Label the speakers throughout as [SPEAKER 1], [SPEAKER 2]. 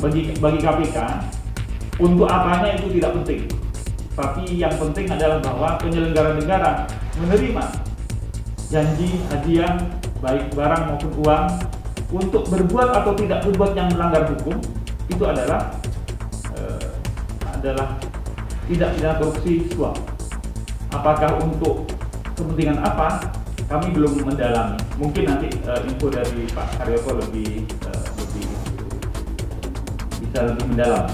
[SPEAKER 1] bagi bagi KPK untuk apanya itu tidak penting. Tapi yang penting adalah bahwa penyelenggara negara menerima janji hadiah baik barang maupun uang untuk berbuat atau tidak berbuat yang melanggar hukum itu adalah eh, adalah tidak tidak korupsi suap. Apakah untuk kepentingan apa? Kami belum mendalami. Mungkin nanti eh, info dari Pak Karyoko lebih eh, bisa lebih mendalam.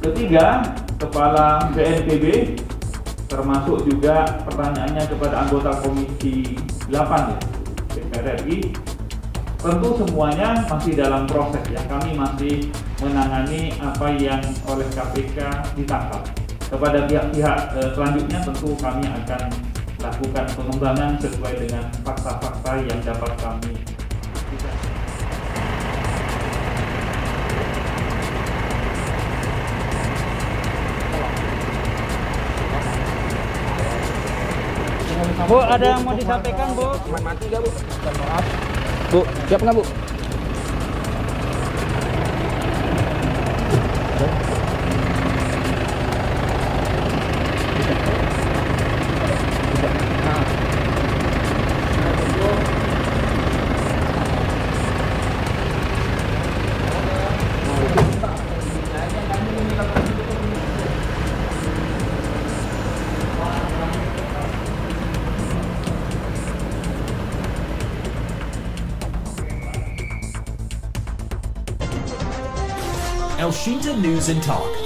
[SPEAKER 1] Ketiga, Kepala BNPB termasuk juga pertanyaannya kepada anggota Komisi 8 ya, DPR RI tentu semuanya masih dalam proses ya. Kami masih menangani apa yang oleh KPK ditangkap. Kepada pihak-pihak eh, selanjutnya tentu kami akan lakukan pengembangan sesuai dengan fakta-fakta yang dapat kami
[SPEAKER 2] Bu, ada yang mau disampaikan, Bu?
[SPEAKER 3] Mati gak bu? Maaf. Bu, siap nggak bu?
[SPEAKER 4] Elshinta News and Talk